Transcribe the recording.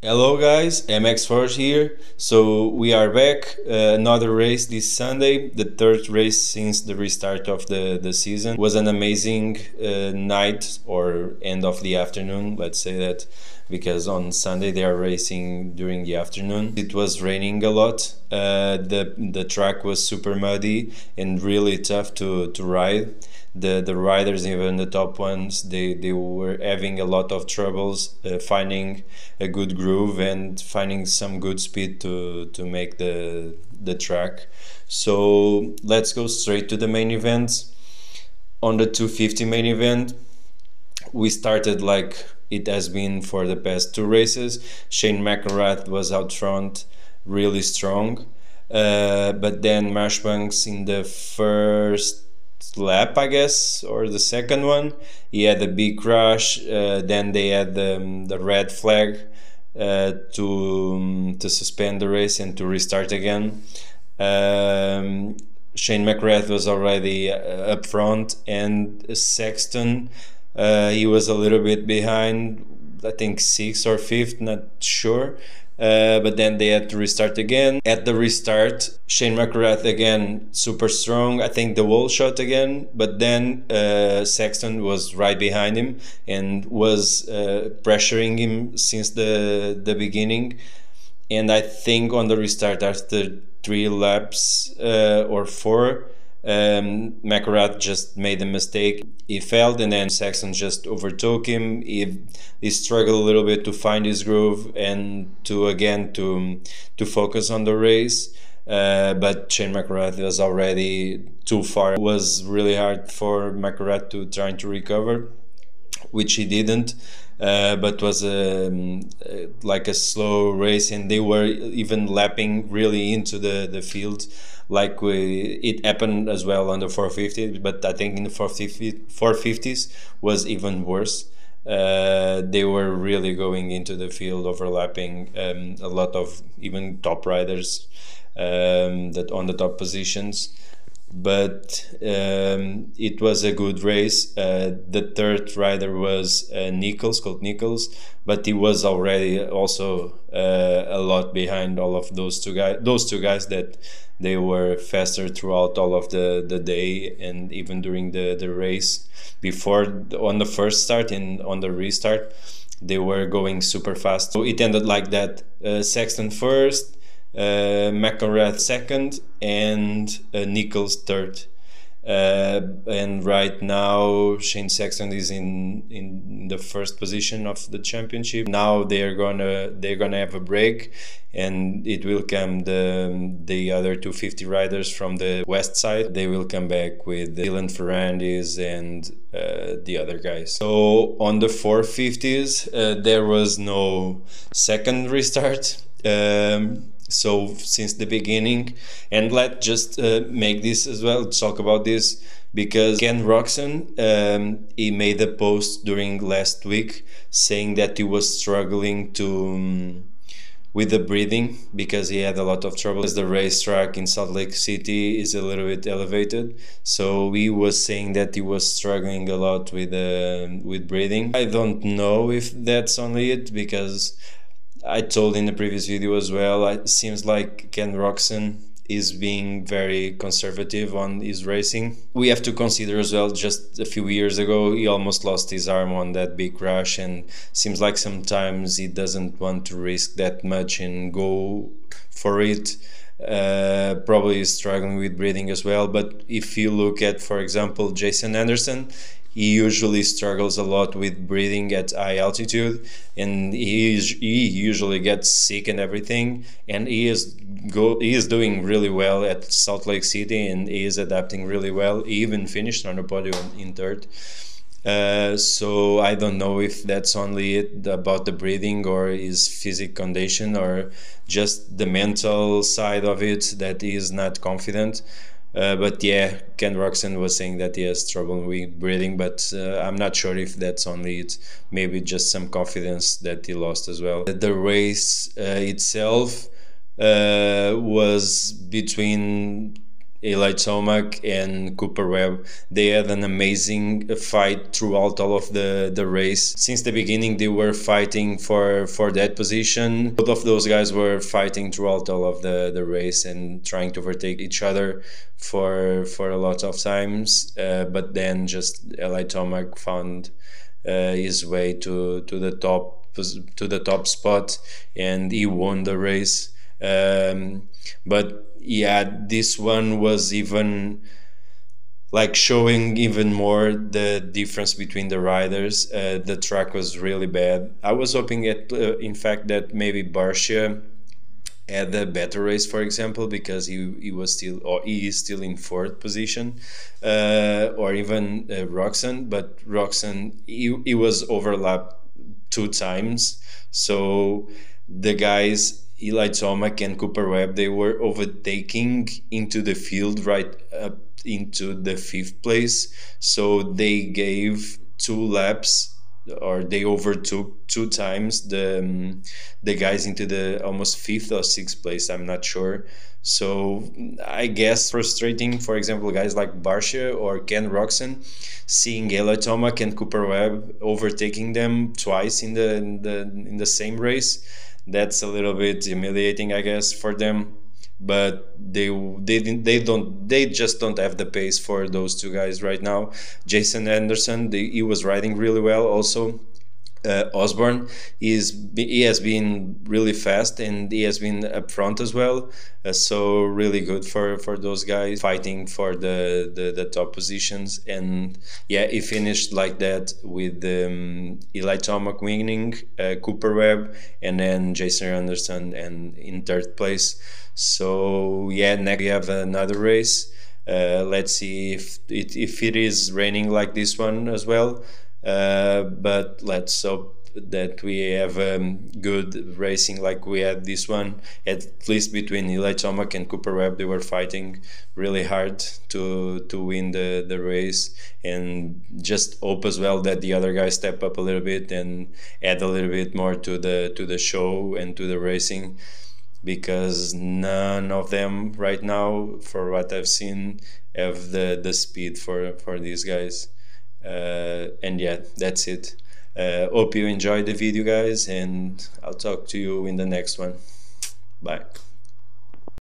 Hello guys, MX Foros here. So we are back. Uh, another race this Sunday, the third race since the restart of the, the season. It was an amazing uh, night or end of the afternoon, let's say that, because on Sunday they are racing during the afternoon. It was raining a lot. Uh, the the track was super muddy and really tough to to ride the the riders even the top ones they they were having a lot of troubles uh, finding a good groove and finding some good speed to to make the the track. So let's go straight to the main event. On the 250 main event we started like it has been for the past two races. Shane mcelrath was out front really strong uh, but then Marchbanks in the first lap, I guess, or the second one. He had a big crash. Uh, then they had the, um, the red flag uh, to um, to suspend the race and to restart again. Um, Shane McElrath was already uh, up front, and Sexton uh, he was a little bit behind. I think sixth or fifth, not sure. Uh, but then they had to restart again. At the restart, Shane McElrath again super strong. I think the holeshot again, but then uh, Sexton was right behind him and was uh, pressuring him since the the beginning. And I think on the restart after three laps uh, or four, um, just made a mistake. He failed, and then Sexton just overtook him. He, he struggled a little bit to find his groove and to again to to focus on the race. Uh, but Shane McElrath was already too far. It was really hard for McElrath to try to recover, which he didn't. Uh, but was um, like a slow race, and they were even lapping really into the the field like we, it happened as well on the 450 but i think in the 450, 450s was even worse uh, they were really going into the field overlapping um, a lot of even top riders um, that on the top positions but um, it was a good race. Uh, the third rider was uh, Nichols, called Nichols, but he was already also uh, a lot behind all of those two guys. Those two guys that they were faster throughout all of the, the day and even during the, the race. Before on the first start and on the restart, they were going super fast. So it ended like that: uh, Sexton first uh, McElrath second, and uh, Nichols third. Uh, and right now Shane Sexton is in in the first position of the championship. Now they're gonna they're gonna have a break, and it will come the the other 250 riders from the west side. They will come back with Dylan Ferrandis and uh, the other guys. So on the 450s, uh, there was no second restart. Um, so since the beginning and let's just uh, make this as well talk about this because ken roczen um, he made a post during last week saying that he was struggling to um, with the breathing because he had a lot of trouble. As the racetrack in salt lake city is a little bit elevated so he was saying that he was struggling a lot with uh, with breathing. I don't know if that's only it because I told in the previous video as well, it seems like Ken Roczen is being very conservative on his racing. We have to consider as well, just a few years ago, he almost lost his arm on that big crash, and seems like sometimes he doesn't want to risk that much and go for it. Uh, probably struggling with breathing as well. But if you look at, for example, Jason Anderson, he usually struggles a lot with breathing at high altitude and he, is, he usually gets sick and everything and he is go he is doing really well at Salt Lake City and he is adapting really well. He even finished on the podium in third. Uh, so I don't know if that's only it about the breathing or his physical condition or just the mental side of it that he is not confident uh, but yeah, Ken Roczen was saying that he has trouble with breathing, but uh, I'm not sure if that's only it. Maybe just some confidence that he lost as well. The race uh, itself uh, was between Eli Tomac and Cooper Webb. They had an amazing fight throughout all of the, the race. Since the beginning, they were fighting for, for that position. Both of those guys were fighting throughout all of the, the race and trying to overtake each other for for a lot of times. Uh, but then just Eli Tomac found uh, his way to, to the top to the top spot and he won the race. Um, but yeah, this one was even like showing even more the difference between the riders. Uh, the track was really bad. I was hoping at, uh, in fact, that maybe Barcia had a better race, for example, because he, he was still or he is still in fourth position, uh, or even uh, Roczen. But Roczen he, he was overlapped two times, so the guys Eli Tomac and Cooper Webb, they were overtaking into the field right up into the fifth place. So they gave two laps or they overtook two times the um, the guys into the almost fifth or sixth place. I'm not sure. So I guess frustrating. For example, guys like Barcia or Ken Roczen, seeing Eli Tomac and Cooper Webb overtaking them twice in the in the in the same race that's a little bit humiliating, I guess, for them. But they they they don't they just don't have the pace for those two guys right now. Jason Anderson, he was riding really well also uh, Osborne is he has been really fast and he has been up front as well. Uh, so really good for for those guys fighting for the, the, the top positions. And yeah he finished like that with um, Eli Tomac winning uh, Cooper Webb and then Jason Anderson and in third place. So yeah next we have another race. Uh, let's see if it, if it is raining like this one as well uh, but let's hope that we have um, good racing like we had this one. At least between Eli Tomac and Cooper Webb they were fighting really hard to to win the, the race. And just hope as well that the other guys step up a little bit and add a little bit more to the to the show and to the racing. Because none of them right now for what I've seen have the the speed for for these guys and yeah that's it. Uh, hope you enjoyed the video guys and i'll talk to you in the next one. Bye